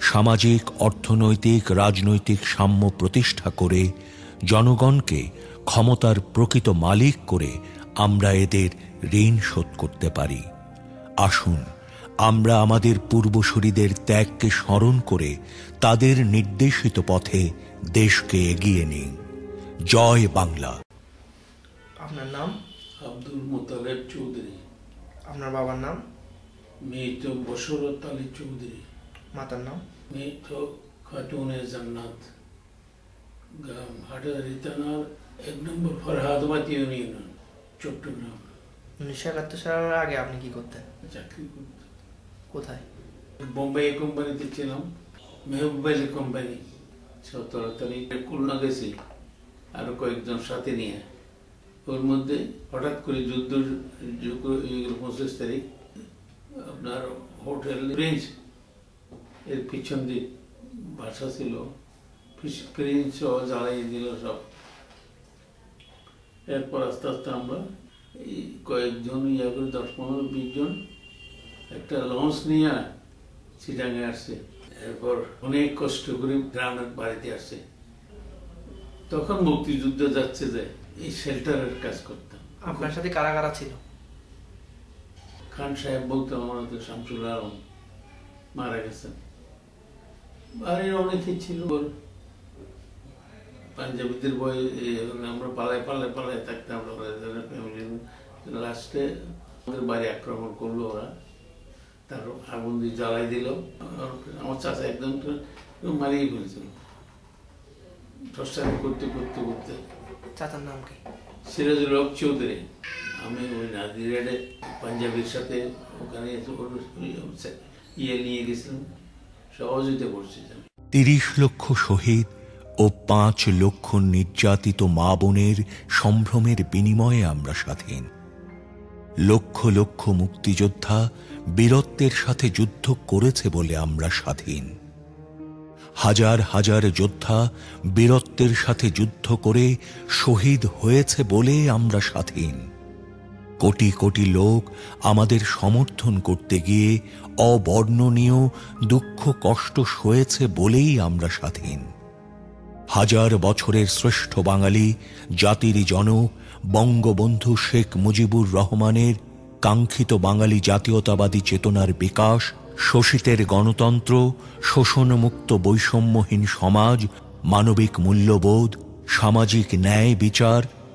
সামাজিক অর্থনৈতিক রাজনৈতিক সাম্য প্রতিষ্ঠা করে জনগণকে ক্ষমতার প্রকৃত মালিক করে আমরা এদের ঋণ শোধ করতে পারি। আসুন আমরা আমাদের পূর্বসূরীদের ত্যাগকে স্মরণ করে তাদের নির্দেশিত পথে দেশকে এগিয়ে নিই। জয় বাংলা। আপনার নাম? আব্দুল মোতালেব চৌধুরী। আপনার বাবার নাম? মৃত বসরত আলী চৌধুরী। মাতার নাম মৃত খাতুনে জান্নাত গ্রাম হাটারি থানার এক নম্বর ফরহাদবাদ ইউনিয়ন চট্টগ্রাম উনিশশো একাত্তর সালের আগে আপনি কি করতেন চাকরি করতাম কোথায় বোম্বাই কোম্পানিতে ছিলাম মেহবুবাইলি কোম্পানি সতেরো তারিখে খুলনা গেছি আরো কয়েকজন সাথে নিয়ে ওর মধ্যে হঠাৎ করে যুদ্ধ যুগ- এগুলো পঁচিশ তারিখ আপনার হোটেল প্রিন্স এর পিছন দিক বাসা ছিল প্রিন্স জ্বালাই দিল সব। এরপর আস্তে আস্তে আমরা এই কয়েকজন ইয়া করে দশ পনেরো বিশ জন একটা লঞ্চ নিয়ে চিটাঙে আসছে। এরপর অনেক কষ্ট করে গ্রামের বাড়িতে আসছে। তখন মুক্তিযুদ্ধ যাচ্ছে যে এই শেল্টারের কাজ করতাম। আপনার সাথে কারা কারা ছিল? খান সাহেব বলতো আমার শামসুল আলম মারা গেছেন। বাড়ির অনেকে ছিল। পাঞ্জাবিদের বই আমরা পালায় পালায় পালায় থাকতাম ফ্যামিলি লাস্টে আমাদের বাড়ি আক্রমণ করল ওরা। তার আগুন দিয়ে জ্বালাই দিল। আমার চাচা একদম তো মারিয়ে ফেলেছিল। টর্চার করতে করতে করতে। চাচার নাম কি? সিরাজুল হক চৌধুরী। আমি ওই নাজিরাডে পাঞ্জাবির সাথে ওখানে ইয়ে নিয়ে গেছিলাম। তিরিশ লক্ষ শহীদ ও পাঁচ লক্ষ নির্যাতিত মা বোনের সম্ভ্রমের বিনিময়ে আমরা স্বাধীন। লক্ষ লক্ষ মুক্তিযোদ্ধা বীরত্বের সাথে যুদ্ধ করেছে বলে আমরা স্বাধীন। হাজার হাজার যোদ্ধা বীরত্বের সাথে যুদ্ধ করে শহীদ হয়েছে বলে আমরা স্বাধীন। কোটি কোটি লোক আমাদের সমর্থন করতে গিয়ে অবর্ণনীয় দুঃখ কষ্ট সয়েছে বলেই আমরা স্বাধীন। হাজার বছরের শ্রেষ্ঠ বাঙালি, জাতির জনক বঙ্গবন্ধু শেখ মুজিবুর রহমানের কাঙ্ক্ষিত বাঙালি জাতীয়তাবাদী চেতনার বিকাশ, শোষিতের গণতন্ত্র, শোষণমুক্ত বৈষম্যহীন সমাজ, মানবিক মূল্যবোধ, সামাজিক ন্যায় বিচার